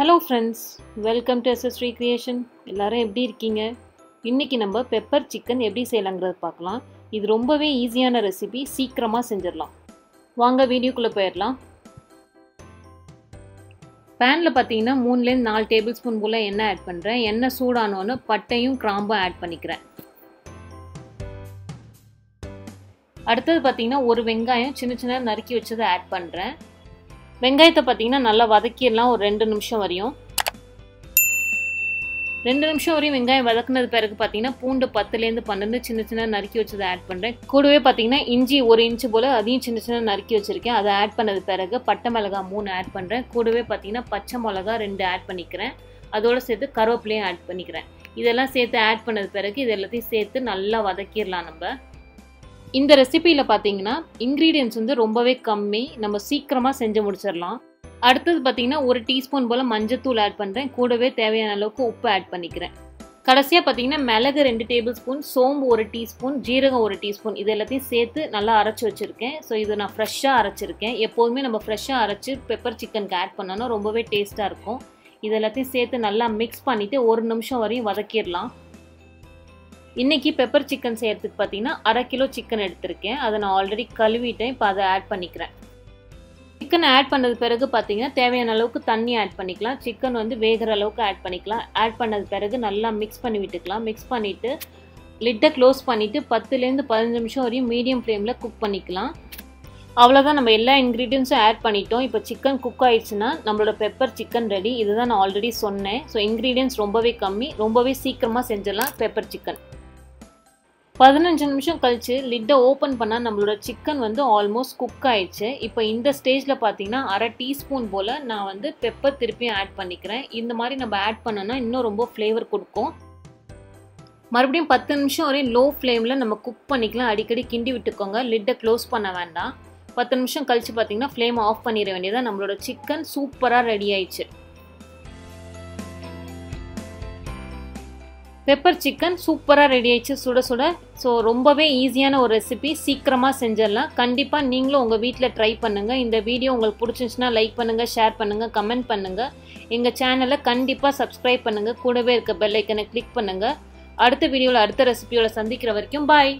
Hello friends welcome to SS creation எல்லோரும் எப்படி இருக்கீங்க? இன்றைக்கி நம்ம பெப்பர் சிக்கன் எப்படி செய்யலாங்கிறது பார்க்கலாம். இது ரொம்பவே ஈஸியான ரெசிபி சீக்கிரமாக செஞ்சிடலாம். வாங்க வீடியோக்குள்ளே போயிடலாம். பேனில் பார்த்தீங்கன்னா மூணுலேருந்து நாலு டேபிள் ஸ்பூன் போல் எண்ணெய் ஆட் பண்ணுறேன் எண்ணெய் சூடானோன்னு பட்டையும் கிராம்பும் ஆட் பண்ணிக்கிறேன். அடுத்தது பார்த்தீங்கன்னா ஒரு வெங்காயம் சின்ன சின்ன நறுக்கி வச்சதை ஆட் பண்ணுறேன் வெங்காயத்தை பார்த்தீங்கன்னா நல்லா வதக்கிடலாம் ஒரு ரெண்டு நிமிஷம் வரையும். ரெண்டு நிமிஷம் வரையும் வெங்காயம் வதக்குனது பிறகு பார்த்தீங்கன்னா பூண்டு பத்துலேருந்து பன்னெண்டு சின்ன சின்ன நறுக்கி வச்சதை ஆட் பண்ணுறேன் கூடவே பார்த்தீங்கன்னா இஞ்சி ஒரு இன்ச்சு போல் அதையும் சின்ன சின்ன நறுக்கி வச்சுருக்கேன். அதை ஆட் பண்ணது பிறகு பட்டை மிளகா மூணு ஆட் பண்ணுறேன் கூடவே பார்த்தீங்கன்னா பச்சை மிளகா ரெண்டு ஆட் பண்ணிக்கிறேன். அதோடு சேர்த்து கருவேப்பிலையும் ஆட் பண்ணிக்கிறேன். இதெல்லாம் சேர்த்து ஆட் பண்ணது பிறகு இது எல்லாத்தையும் சேர்த்து நல்லா வதக்கிடலாம் நம்ம. இந்த ரெசிபியில் பார்த்தீங்கன்னா இன்க்ரீடியன்ஸ் வந்து ரொம்பவே கம்மி. நம்ம சீக்கிரமாக செஞ்சு முடிச்சிடலாம். அடுத்தது பார்த்தீங்கன்னா ஒரு டீஸ்பூன் போல் மஞ்சத்தூள் ஆட் பண்ணுறேன் கூடவே தேவையான அளவுக்கு உப்பு ஆட் பண்ணிக்கிறேன். கடைசியாக பார்த்தீங்கன்னா மிளகு ரெண்டு டேபிள் ஸ்பூன் சோம்பு ஒரு டீஸ்பூன் ஜீரகம் ஒரு டீஸ்பூன். இது எல்லாத்தையும் சேர்த்து நல்லா அரைச்சி வச்சுருக்கேன். ஸோ இது நான் ஃப்ரெஷ்ஷாக அரைச்சிருக்கேன். எப்போதுமே நம்ம ஃப்ரெஷ்ஷாக அரைச்சி பெப்பர் சிக்கனுக்கு ஆட் பண்ணோன்னா ரொம்பவே டேஸ்ட்டாக இருக்கும். இது எல்லாத்தையும் சேர்த்து நல்லா மிக்ஸ் பண்ணிவிட்டு ஒரு நிமிஷம் வரையும் வதக்கிடலாம். இன்றைக்கி பெப்பர் சிக்கன் செய்கிறதுக்கு பார்த்தீங்கன்னா அரை கிலோ சிக்கன் எடுத்திருக்கேன். அதை நான் ஆல்ரெடி கழுவிட்டேன். இப்போ அதை ஆட் பண்ணிக்கிறேன். சிக்கன் ஆட் பண்ணது பிறகு பார்த்தீங்கன்னா தேவையான அளவுக்கு தண்ணி ஆட் பண்ணிக்கலாம். சிக்கன் வந்து வேகிற அளவுக்கு ஆட் பண்ணிக்கலாம். ஆட் பண்ணது பிறகு நல்லா மிக்ஸ் பண்ணி விட்டுக்கலாம். மிக்ஸ் பண்ணிவிட்டு லிட்டை க்ளோஸ் பண்ணிவிட்டு பத்துலேருந்து பதினஞ்சு நிமிஷம் வரையும் மீடியம் ஃப்ளேமில் குக் பண்ணிக்கலாம். அவ்வளோதான் நம்ம எல்லா இன்க்ரீடியன்ஸும் ஆட் பண்ணிட்டோம். இப்போ சிக்கன் குக் ஆயிடுச்சுன்னா நம்மளோட பெப்பர் சிக்கன் ரெடி இதுதான் நான் ஆல்ரெடி சொன்னேன். ஸோ இன்க்ரீடியன்ஸ் ரொம்பவே கம்மி. ரொம்பவே சீக்கிரமாக செஞ்சிடலாம் பெப்பர் சிக்கன் பதினஞ்சு நிமிஷம் கழிச்சு லிட்டை ஓப்பன் பண்ணால் நம்மளோட சிக்கன் வந்து ஆல்மோஸ்ட் குக் ஆயிடுச்சு. இப்போ இந்த ஸ்டேஜில் பார்த்தீங்கன்னா அரை டீஸ்பூன் போல் நான் வந்து பெப்பர் திருப்பியும் ஆட் பண்ணிக்கிறேன். இந்த மாதிரி நம்ம ஆட் பண்ணோன்னா இன்னும் ரொம்ப ஃப்ளேவர் கொடுக்கும். மறுபடியும் பத்து நிமிஷம் வரையும் லோ ஃப்ளேமில் நம்ம குக் பண்ணிக்கலாம். அடிக்கடி கிண்டி விட்டுக்கோங்க. லிட்டை க்ளோஸ் பண்ண வேண்டாம். பத்து நிமிஷம் கழிச்சு பார்த்தீங்கன்னா ஃப்ளேம் ஆஃப் பண்ணிட வேண்டியதாக நம்மளோட சிக்கன் சூப்பராக ரெடி ஆயிடுச்சு. பெப்பர் சிக்கன் சூப்பராக ரெடி ஆயிடுச்சு. சுட சுட. ஸோ ரொம்பவே ஈஸியான ஒரு ரெசிபி சீக்கிரமாக செஞ்சிடலாம். கண்டிப்பாக நீங்களும் உங்கள் வீட்டில் ட்ரை பண்ணுங்கள் இந்த வீடியோ உங்களுக்கு பிடிச்சிருந்துச்சுன்னா லைக் பண்ணுங்கள் ஷேர் பண்ணுங்கள் கமெண்ட் பண்ணுங்கள் எங்கள் சேனலை கண்டிப்பாக சப்ஸ்கிரைப் பண்ணுங்கள் கூடவே இருக்க பெல் ஐக்கனை கிளிக் பண்ணுங்கள் அடுத்த வீடியோவில் அடுத்த ரெசிபியோட சந்திக்கிற வரைக்கும் பாய்